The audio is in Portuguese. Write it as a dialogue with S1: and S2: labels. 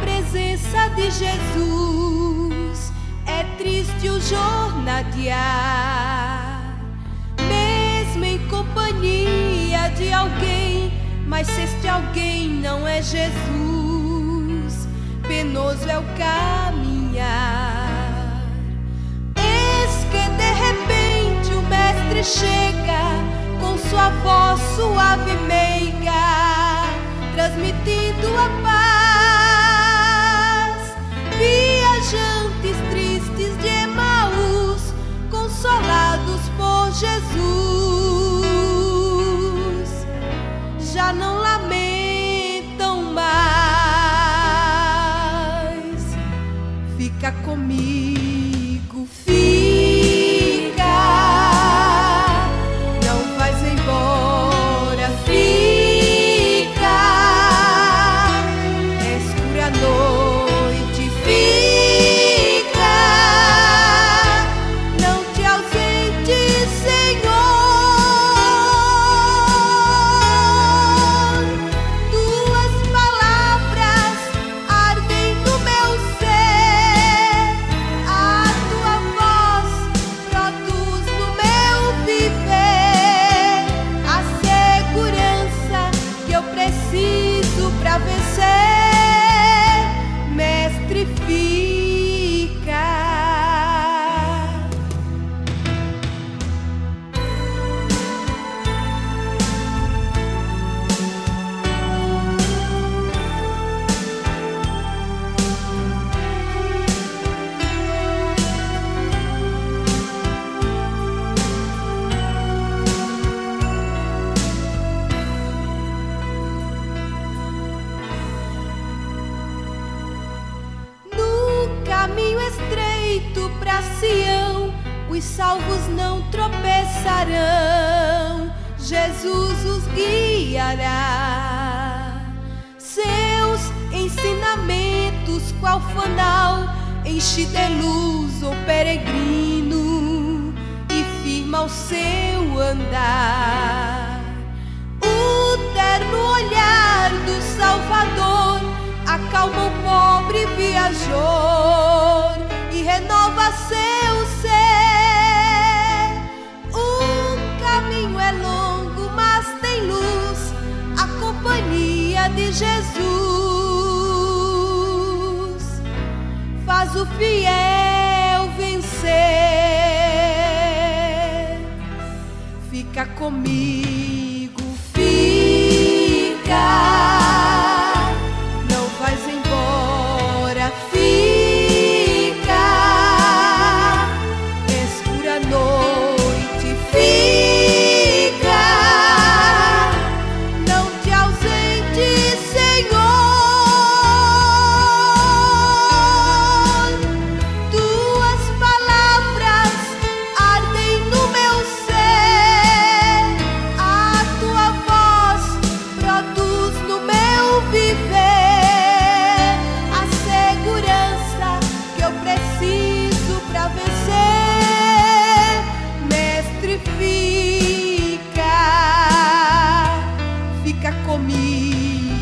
S1: presença de Jesus é triste o jornadear, mesmo em companhia de alguém, mas se este alguém não é Jesus, penoso é o caminhar. Eis que de repente o Mestre chega com sua voz suave e meiga, transmitindo a paz. Comigo, see estreito para Sião, os salvos não tropeçarão. Jesus os guiará. Seus ensinamentos, qual fanal, enche de luz o peregrino e firma o seu andar. O terno olhar do Salvador acalma o pobre viajor e renova seu ser. O caminho é longo, mas tem luz, a companhia de Jesus faz o fiel vencer. Fica comigo. see